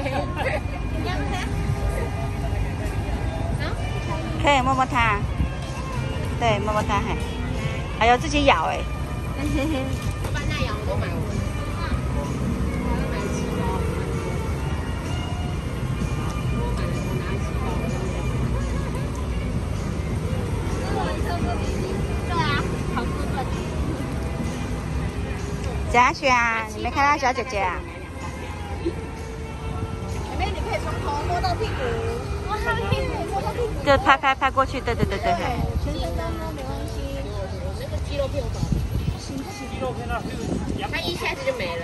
嘿你要不可以摸摸它。对摸摸它还还要自己咬哎。嘿嘿我把那羊都买了。对啊好贾雪啊你没看到小姐姐啊？摸到屁股，摸到屁股，摸到屁股。就拍拍拍过去，对对对对。全身都摸没关系。那个肌肉片。肌肉片那是，它一下子就没了。